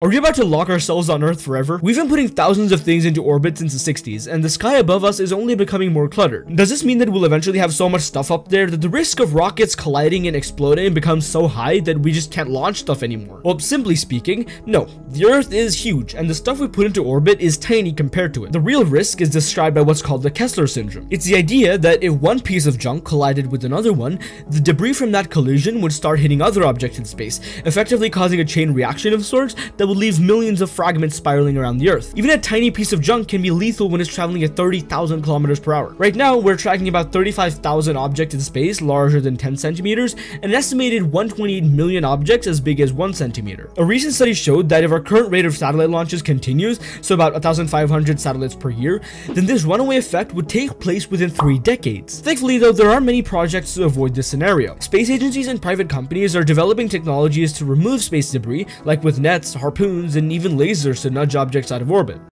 Are we about to lock ourselves on Earth forever? We've been putting thousands of things into orbit since the 60s, and the sky above us is only becoming more cluttered. Does this mean that we'll eventually have so much stuff up there that the risk of rockets colliding and exploding becomes so high that we just can't launch stuff anymore? Well, simply speaking, no. The Earth is huge, and the stuff we put into orbit is tiny compared to it. The real risk is described by what's called the Kessler syndrome. It's the idea that if one piece of junk collided with another one, the debris from that collision would start hitting other objects in space, effectively causing a chain reaction of sorts that would leave millions of fragments spiraling around the Earth. Even a tiny piece of junk can be lethal when it's traveling at 30,000 kilometers per hour. Right now, we're tracking about 35,000 objects in space larger than 10 centimeters, and an estimated 128 million objects as big as 1 centimeter. A recent study showed that if our current rate of satellite launches continues, so about 1,500 satellites per year, then this runaway effect would take place within three decades. Thankfully, though, there are many projects to avoid this scenario. Space agencies and private companies are developing technologies to remove space debris, like with nets, harpoons, and even lasers to nudge objects out of orbit.